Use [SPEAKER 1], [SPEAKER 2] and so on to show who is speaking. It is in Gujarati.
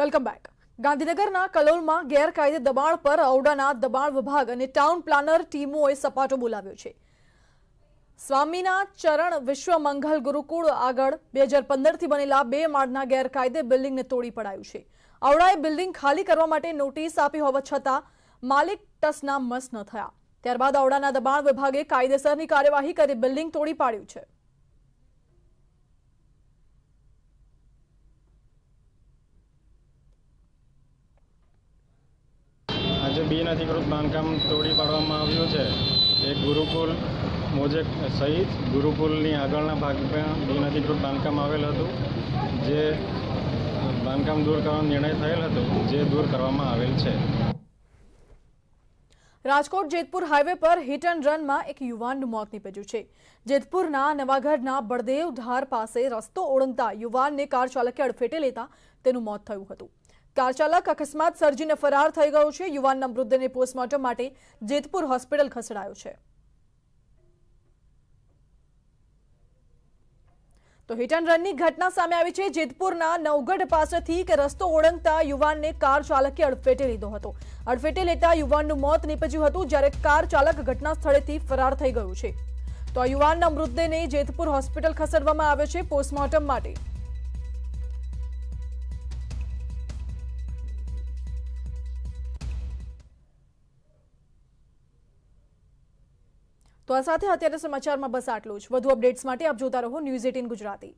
[SPEAKER 1] Welcome back. ગાંધીનગરના કલોલમાં ગેરકાયદે દબાણ પર ઔડાના દબાણ વિભાગ અને ટાઉન પ્લાનર ટીમોએ સપાટો બોલાવ્યો છે. સ્વામીના ચરણ વિશ્વ મંગલ ગુરુકુળ આગળ બે હજાર પંદરથી બનેલા બે માળના ગેરકાયદે બિલ્ડિંગને તોડી પડાયું છે. ઔડાએ બિલ્ડિંગ ખાલી કરવા માટે નોટિસ આપી હોવા છતાં માલિક ટસના મસ ન થયા. ત્યારબાદ ઔડાના દબાણ વિભાગે કાયદેસરની કાર્યવાહી કરી બિલ્ડિંગ તોડી પાડ્યું છે.
[SPEAKER 2] આજે બિન અધિકૃત બાંધકામ તોડી પાડવામાં આવ્યું છે. એ ગુરુકુલ મોજે સહિત ગુરુકુલની આગળના ભાગમાં બિન અધિકૃત બાંધકામ આવેલ હતું. જે બાંધકામ દૂર કરવાનો નિર્ણય થયેલ હતો, જે દૂર કરવામાં આવેલ છે.
[SPEAKER 1] રાજકોટ જેતપુર હાઈવે પર હિટ એન્ડ રનમાં એક યુવાનનું મોત નીપજ્યું છે. જેતપુરના નવાગઢના બળદેવ ધાર પાસે રસ્તો ઓળંગતા યુવાનને કાર ચાલકે અડફેટે લેતા તેનું મોત થયું હતું. કાર ચાલક અકસ્માત સર્જીને ફરાર થઈ ગયો છે. યુવાનના મૃતદેહને પોસ્ટમોર્ટમ માટે જેતપુર હોસ્પિટલ ખસેડાયો છે. તો હિટ એન્ડ રનની ઘટના સામે આવી છે. જેતપુરના નવગઢ પાસેથી કે રસ્તો ઓળંગતા યુવાનને કાર ચાલકે અડફેટે લીધો હતો. અડફેટે લેતા યુવાનનું મોત નીપજ્યું હતું, જ્યારે કાર ચાલક ઘટના સ્થળેથી ફરાર થઈ ગયું છે. તો યુવાનના મૃતદેહને જેતપુર હોસ્પિટલ ખસેડવામાં આવ્યો છે પોસ્ટમોર્ટમ માટે. તો આ સાથે અત્યારે સમાચારમાં બસ આટલું જ. વધુ અપડેટ્સ માટે આપ જોતા રહો ન્યૂઝ એટીન ગુજરાતી.